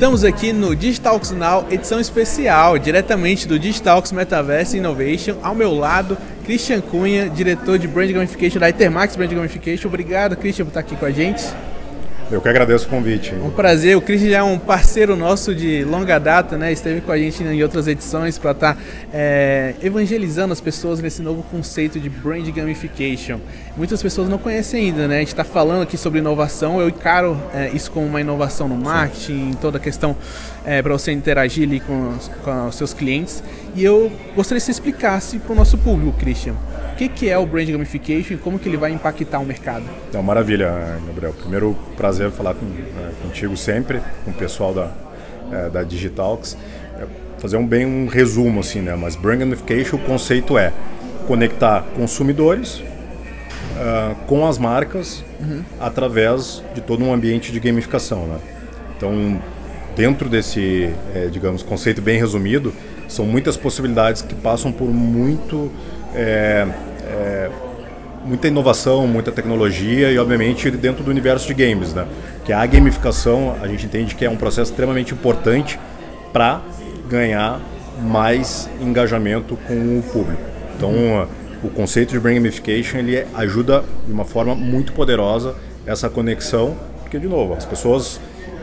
Estamos aqui no Digitalks Now, edição especial, diretamente do Digitalks Metaverse Innovation. Ao meu lado, Christian Cunha, diretor de Brand Gamification da Intermax Brand Gamification. Obrigado, Christian, por estar aqui com a gente. Eu que agradeço o convite. Um prazer. O Cris já é um parceiro nosso de longa data, né? Esteve com a gente em outras edições para estar tá, é, evangelizando as pessoas nesse novo conceito de brand gamification. Muitas pessoas não conhecem ainda, né? A gente está falando aqui sobre inovação. Eu encaro é, isso como uma inovação no marketing, em toda a questão é, para você interagir ali com, com os seus clientes. E eu gostaria que você explicasse para o nosso público, Christian que, que é o Brand Gamification e como que ele vai impactar o mercado? Então, maravilha, Gabriel. Primeiro, prazer falar com, é, contigo sempre, com o pessoal da, é, da Digitalks. É, fazer um bem um resumo, assim, né? Mas Brand Gamification, o conceito é conectar consumidores uh, com as marcas uhum. através de todo um ambiente de gamificação, né? Então, dentro desse, é, digamos, conceito bem resumido, são muitas possibilidades que passam por muito é, muita inovação, muita tecnologia e, obviamente, dentro do universo de games. Né? Que a gamificação, a gente entende que é um processo extremamente importante para ganhar mais engajamento com o público. Então, o conceito de Brain Gamification ele ajuda de uma forma muito poderosa essa conexão, porque, de novo, as pessoas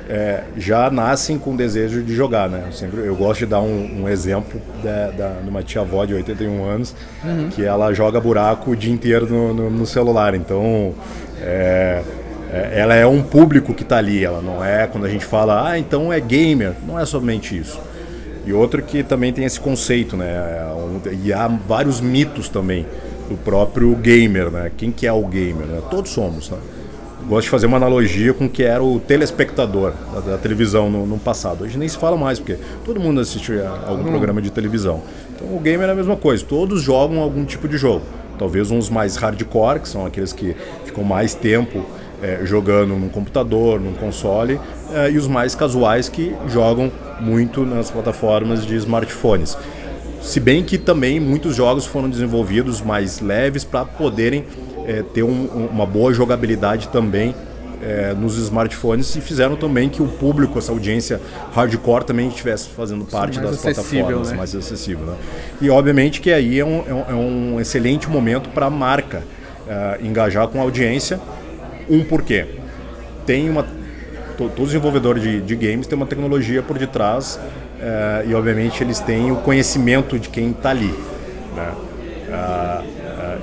é, já nascem com desejo de jogar, né? Eu, sempre, eu gosto de dar um, um exemplo da, da, de uma tia-avó de 81 anos, uhum. que ela joga buraco o dia inteiro no, no, no celular. Então, é, é, ela é um público que está ali. Ela não é, quando a gente fala, ah, então é gamer. Não é somente isso. E outro que também tem esse conceito, né? E há vários mitos também do próprio gamer, né? Quem que é o gamer? Né? Todos somos, né? Gosto de fazer uma analogia com o que era o telespectador da, da televisão no, no, passado. Hoje nem se fala mais, porque todo mundo assiste a algum hum. programa de televisão. Então o gamer é a mesma coisa, todos jogam algum tipo de jogo. Talvez uns mais hardcore, que são aqueles que ficam mais tempo é, jogando num computador, num console, é, e os mais casuais que jogam muito nas plataformas de smartphones. Se bem que também muitos jogos foram desenvolvidos mais leves para poderem é, ter um, uma boa jogabilidade também é, nos smartphones e fizeram também que o público, essa audiência hardcore também estivesse fazendo parte Sim, das plataformas, né? mais acessível. Né? E obviamente que aí é um, é um é excelente momento para a marca é, engajar com a audiência. Um porquê? Tem uma todos os desenvolvedores de, de, games têm uma tecnologia por detrás é, e obviamente eles têm o conhecimento de quem está ali. Né? Ah,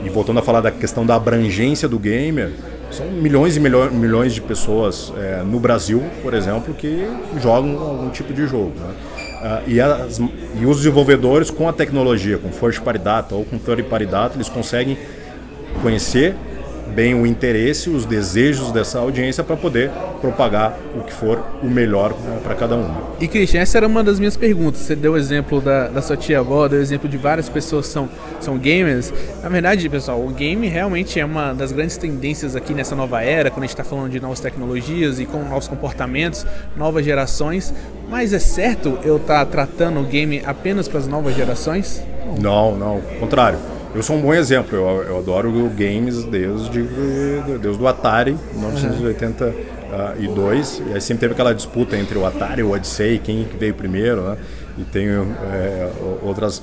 e voltando a falar da questão da abrangência do gamer, são milhões e milhões de pessoas é, no Brasil, por exemplo, que jogam algum tipo de jogo. Né? Uh, e, as, e, os desenvolvedores com a tecnologia, com first party data ou com third party data, eles conseguem conhecer bem o interesse, os desejos dessa audiência para poder propagar o que for o melhor né, para cada um. E Christian, essa era uma das minhas perguntas. Você deu o exemplo da, da sua tia-avó, deu o exemplo de várias pessoas que são, são gamers. Na verdade, pessoal, o game realmente é uma das grandes tendências aqui nessa nova era, quando a gente está falando de novas tecnologias e com novos comportamentos, novas gerações. Mas é certo eu estar tá tratando o game apenas para as novas gerações? Não, não, contrário. Eu sou um bom exemplo, eu, eu adoro games desde, desde o Atari, 1982, uhum. e aí sempre teve aquela disputa entre o Atari e o Odyssey, quem veio primeiro, né? E tem é, outras...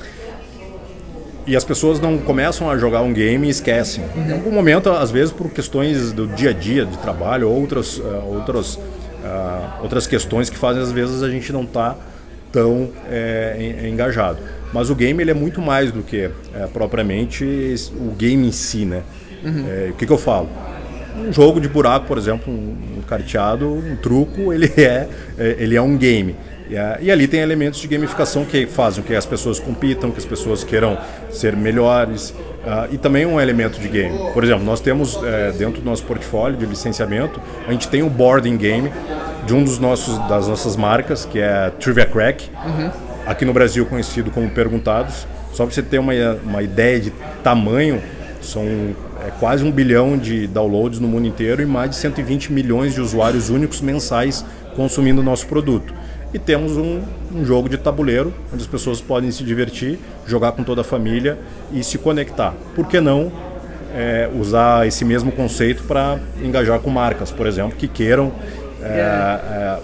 E as pessoas não começam a jogar um game e esquecem. Uhum. Em algum momento, às vezes por questões do dia a dia, de trabalho, outras, uh, outras, uh, outras questões que fazem às vezes a gente não tá tão é, engajado. Mas o game ele é muito mais do que é, propriamente o game em si, né? Uhum. É, o que, que eu falo? Um jogo de buraco, por exemplo, um carteado, um truco, ele é, é ele é um game. E, e ali tem elementos de gamificação que fazem com que as pessoas compitam, que as pessoas queiram ser melhores. Uh, e também um elemento de game. Por exemplo, nós temos é, dentro do nosso portfólio de licenciamento, a gente tem o boarding game de um dos nossos das nossas marcas, que é Trivia Crack. Uhum aqui no Brasil conhecido como Perguntados. Só para você ter uma, uma ideia de tamanho, são é, quase um bilhão de downloads no mundo inteiro e mais de 120 milhões de usuários únicos mensais consumindo o nosso produto. E temos um, um, jogo de tabuleiro, onde as pessoas podem se divertir, jogar com toda a família e se conectar. Por que não é, usar esse mesmo conceito para engajar com marcas, por exemplo, que queiram é, é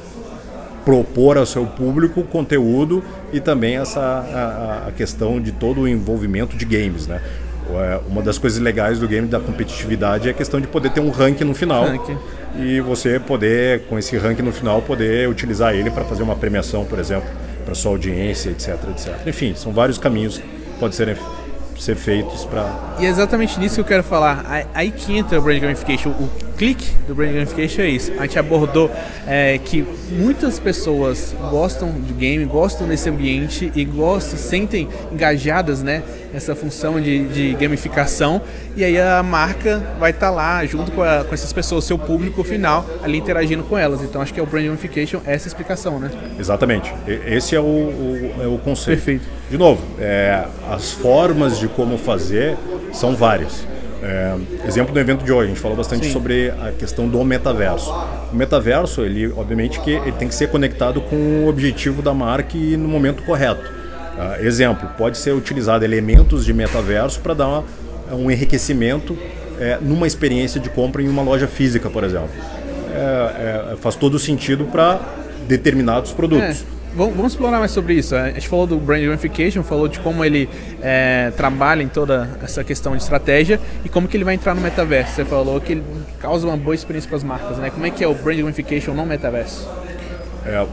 propor ao seu público conteúdo e também essa a, a questão de todo o envolvimento de games, né? É, uma das coisas legais do game da competitividade é a questão de poder ter um ranking no final ranking. E você poder com esse ranking no final poder utilizar ele para fazer uma premiação, por exemplo, para sua audiência, etc, etc. Enfim, são vários caminhos que podem ser ser feitos para. E é exatamente nisso que eu quero falar. Aí que entra o Brand Gamification. O clique do Brand Gamification é isso. A gente abordou é, que muitas pessoas gostam de game, gostam desse ambiente e gostam, sentem engajadas né, nessa função de, de gamificação. E aí a marca vai estar tá lá junto com, a, com essas pessoas, seu público final, ali interagindo com elas. Então acho que é o Brand Gamification, essa explicação, né? Exatamente. Esse é o, o, é o conceito. Perfeito. De novo, é, as formas de como fazer são várias. É, exemplo do evento de hoje, a gente falou bastante Sim. sobre a questão do metaverso. O metaverso, ele, obviamente, que ele tem que ser conectado com o objetivo da marca e no momento correto. Uh, exemplo, pode ser utilizado elementos de metaverso para dar uma, um enriquecimento é, numa experiência de compra em uma loja física, por exemplo. É, é, faz todo sentido para determinados produtos. Vamos explorar mais sobre isso. A gente falou do brand gamification, falou de como ele é, trabalha em toda essa questão de estratégia e como que ele vai entrar no metaverso. Você falou que ele causa uma boa experiência para as marcas, né? Como é que é o brand gamification no metaverso? É,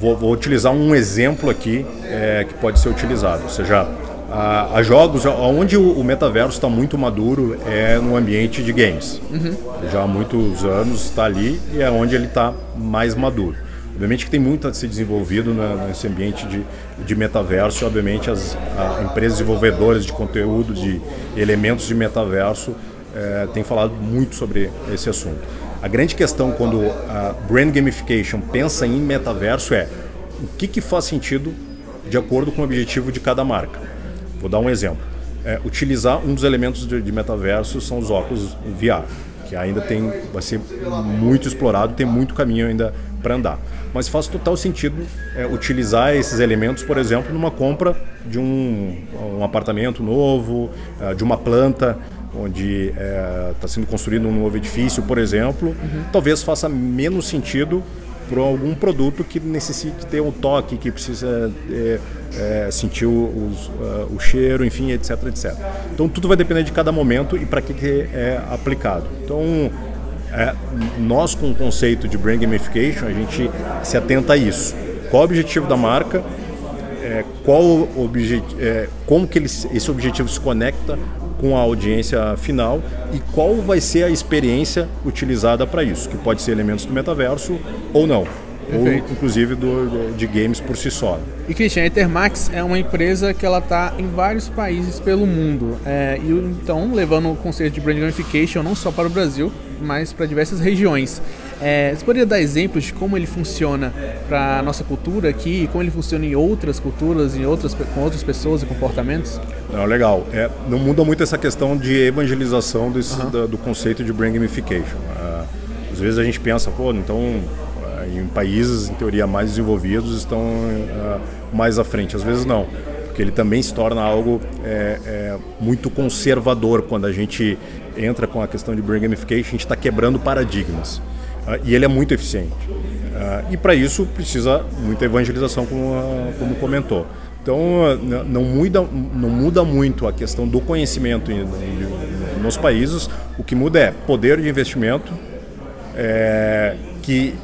vou, vou, utilizar um exemplo aqui é, que pode ser utilizado. Ou seja, a, a jogos, onde o, o metaverso está muito maduro é no ambiente de games. Uhum. Já há muitos anos está ali e é onde ele está mais maduro. Obviamente que tem muito a ser desenvolvido nesse ambiente de, de metaverso. Obviamente as empresas desenvolvedoras de conteúdo, de elementos de metaverso, é, têm falado muito sobre esse assunto. A grande questão quando a brand gamification pensa em metaverso é o que, que faz sentido de acordo com o objetivo de cada marca. Vou dar um exemplo. É, utilizar um dos elementos de, de metaverso são os óculos VR, que ainda tem, vai ser muito explorado, tem muito caminho ainda para andar. Mas faz total sentido é, utilizar esses elementos, por exemplo, numa compra de um, um apartamento novo, é, de uma planta onde está é, tá sendo construído um novo edifício, por exemplo. Uhum. Talvez faça menos sentido para algum produto que necessite ter um toque, que precisa é, é, sentir o, o, uh, o, cheiro, enfim, etc, etc. Então tudo vai depender de cada momento e para que, que é aplicado. Então é, nós com o conceito de brand gamification, a gente se atenta a isso. Qual o objetivo da marca? É, qual obje é, como que ele, esse objetivo se conecta com a audiência final e qual vai ser a experiência utilizada para isso, que pode ser elementos do metaverso ou não. Perfeito. ou inclusive do, de games por si só. E Christian, a Ethermax é uma empresa que ela está em vários países pelo mundo. É, e então levando o conceito de brand gamification não só para o Brasil, mas para diversas regiões. É, você poderia dar exemplos de como ele funciona para a nossa cultura aqui, como ele funciona em outras culturas, em outras, com outras pessoas e comportamentos? Não, legal. É, não muda muito essa questão de evangelização desse, uhum. do, do, conceito de brand gamification. Uh, às vezes a gente pensa, pô, então em países, em teoria, mais desenvolvidos estão uh, mais à frente. Às vezes não, porque ele também se torna algo é, é, muito conservador quando a gente entra com a questão de brand gamification, a gente está quebrando paradigmas. Uh, e ele é muito eficiente. Uh, e para isso precisa muita evangelização, como, como comentou. Então não muda, não muda muito a questão do conhecimento nos países, o que muda é poder de investimento, é, que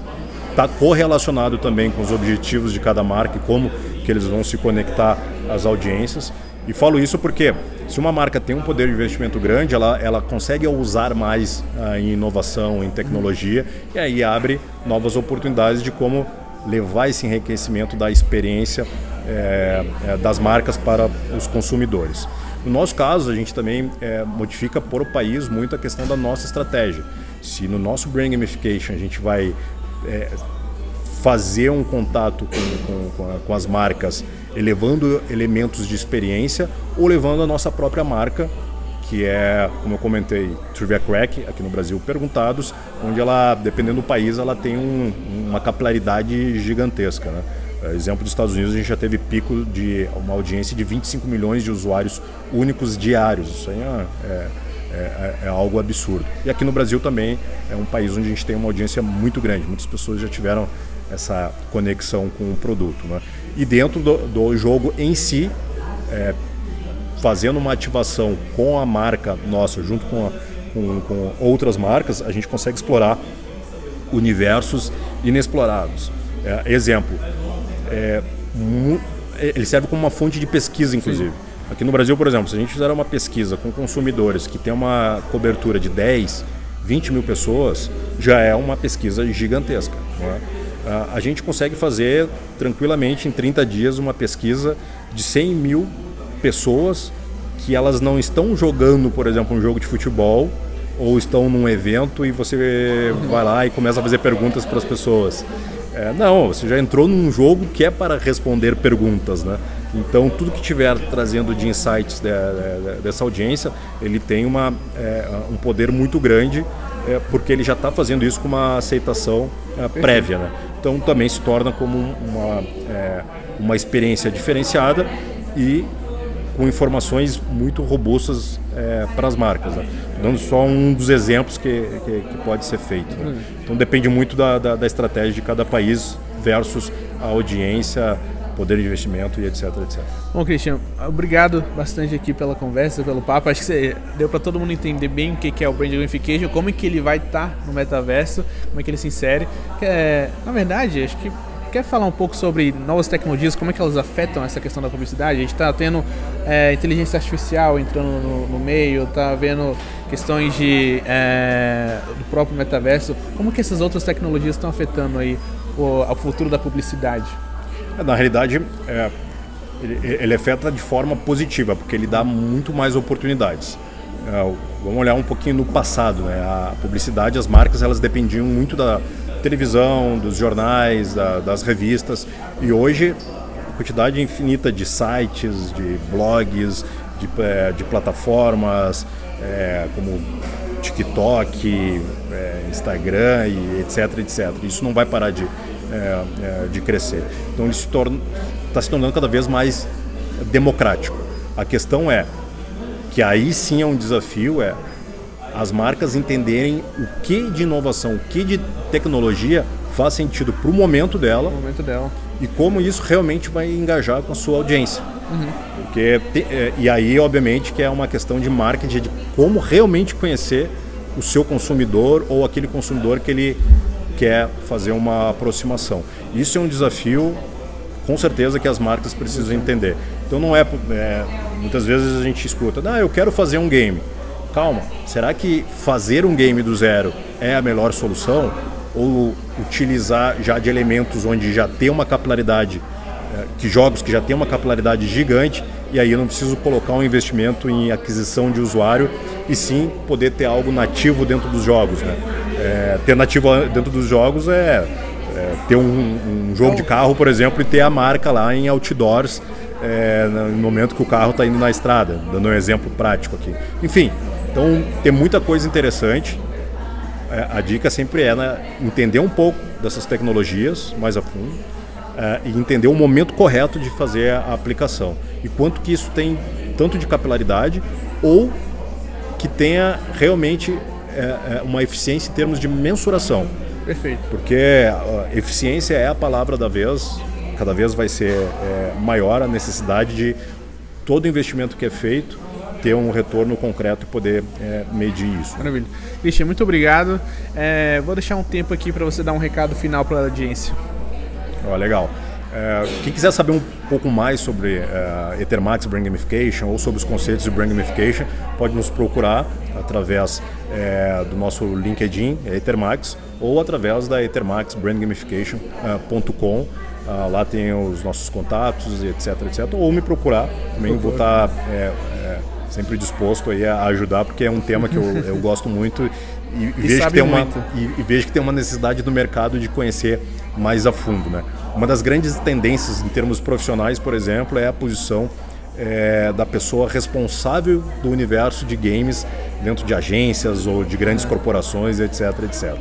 está correlacionado também com os objetivos de cada marca e como que eles vão se conectar às audiências. E falo isso porque se uma marca tem um poder de investimento grande, ela, ela consegue usar mais ah, em inovação, em tecnologia, e aí abre novas oportunidades de como levar esse enriquecimento da experiência é, é, das marcas para os consumidores. No nosso caso, a gente também é, modifica por o país muito a questão da nossa estratégia. Se no nosso Brand Gamification a gente vai é, fazer um contato com, com, com, as marcas, elevando elementos de experiência ou levando a nossa própria marca, que é, como eu comentei, Trivia Crack, aqui no Brasil, perguntados, onde ela, dependendo do país, ela tem um, uma capilaridade gigantesca. Né? É, exemplo dos Estados Unidos, a gente já teve pico de uma audiência de 25 milhões de usuários únicos diários. Isso aí é, é é, é, é, algo absurdo. E aqui no Brasil também é um país onde a gente tem uma audiência muito grande. Muitas pessoas já tiveram essa conexão com o produto. Né? E dentro do, do jogo em si, é, fazendo uma ativação com a marca nossa, junto com, a, com, com outras marcas, a gente consegue explorar universos inexplorados. É, exemplo, é, ele serve como uma fonte de pesquisa, inclusive. Sim. Aqui no Brasil, por exemplo, se a gente fizer uma pesquisa com consumidores que tem uma cobertura de 10, 20 mil pessoas, já é uma pesquisa gigantesca. É? A gente consegue fazer tranquilamente em 30 dias uma pesquisa de 100 mil pessoas que elas não estão jogando, por exemplo, um jogo de futebol ou estão num evento e você vai lá e começa a fazer perguntas para as pessoas. É, não, você já entrou num jogo que é para responder perguntas, né? Então, tudo que tiver trazendo de insights de, de, dessa audiência, ele tem uma, é, um poder muito grande, é, porque ele já está fazendo isso com uma aceitação é, prévia. Né? Então, também se torna como uma, é, uma experiência diferenciada e com informações muito robustas é, para as marcas. Né? Dando só um dos exemplos que, que, que pode ser feito. Né? Então, depende muito da, da, da estratégia de cada país versus a audiência poder de investimento e etc, etc. Bom, Cristian, obrigado bastante aqui pela conversa, pelo papo. Acho que você deu para todo mundo entender bem o que é o Brand Gamification, como é que ele vai estar tá no metaverso, como é que ele se insere. É, na verdade, acho que quer falar um pouco sobre novas tecnologias, como é que elas afetam essa questão da publicidade? A gente está tendo é, inteligência artificial entrando no, no meio, está vendo questões de, é, do próprio metaverso. Como que essas outras tecnologias estão afetando aí o, o futuro da publicidade? Na realidade, é, ele, ele afeta de forma positiva, porque ele dá muito mais oportunidades. É, vamos olhar um pouquinho no passado, né? A publicidade, as marcas, elas dependiam muito da televisão, dos jornais, da, das revistas. E hoje, quantidade infinita de sites, de blogs, de, é, de plataformas, é, como TikTok, é, Instagram e etc, etc. Isso não vai parar de, de crescer. Então ele está se, torna, tá se tornando cada vez mais democrático. A questão é que aí sim é um desafio, é as marcas entenderem o que de inovação, o que de tecnologia faz sentido para o momento dela, momento dela e como isso realmente vai engajar com a sua audiência. Uhum. Porque, é, e aí, obviamente, que é uma questão de marketing, de como realmente conhecer o seu consumidor ou aquele consumidor que ele quer fazer uma aproximação. Isso é um desafio, com certeza, que as marcas precisam entender. Então não é, é muitas vezes a gente escuta, ah, eu quero fazer um game. Calma, será que fazer um game do zero é a melhor solução? Ou utilizar já de elementos onde já tem uma capilaridade, é, que jogos que já tem uma capilaridade gigante, e aí eu não preciso colocar um investimento em aquisição de usuário, e sim poder ter algo nativo dentro dos jogos. Né? É, ter nativo dentro dos jogos é, é ter um, um, jogo de carro, por exemplo, e ter a marca lá em outdoors é, no momento que o carro está indo na estrada, dando um exemplo prático aqui. Enfim, então tem muita coisa interessante. É, a dica sempre é né, entender um pouco dessas tecnologias mais a fundo é, e entender o momento correto de fazer a aplicação e quanto que isso tem tanto de capilaridade ou que tenha realmente é, uma eficiência em termos de mensuração. Perfeito. Porque eficiência é a palavra da vez, cada vez vai ser maior a necessidade de todo investimento que é feito ter um retorno concreto e poder é, medir isso. Maravilha. Christian, muito obrigado. É, vou deixar um tempo aqui para você dar um recado final para a audiência. Oh, legal. É, quem quiser saber um pouco mais sobre uh, Ethermax Brand Gamification ou sobre os conceitos de Brand Gamification, pode nos procurar através é, do nosso LinkedIn, é Ethermax, ou através da ethermaxbrandgamification.com. Uh, uh, lá tem os nossos contatos, etc, etc. Ou me procurar, também vou estar é, é, sempre disposto aí a ajudar, porque é um tema que eu, eu gosto muito e, e, vejo que tem uma, e, e, vejo que tem uma necessidade do mercado de conhecer mais a fundo. Né? Uma das grandes tendências em termos profissionais, por exemplo, é a posição é, da pessoa responsável do universo de games dentro de agências ou de grandes corporações, etc, etc.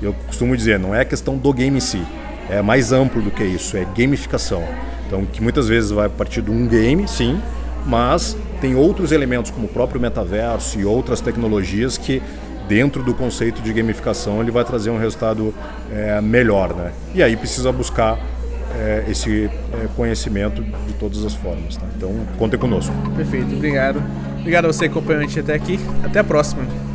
Eu costumo dizer, não é questão do game em si, é mais amplo do que isso, é gamificação. Então, que muitas vezes vai partir de um game, sim, mas tem outros elementos como o próprio metaverso e outras tecnologias que dentro do conceito de gamificação, ele vai trazer um resultado é, melhor. Né? E aí precisa buscar é, esse é, conhecimento de todas as formas. Tá? Então, contem conosco. Perfeito, obrigado. Obrigado a você, acompanhante, até aqui. Até a próxima.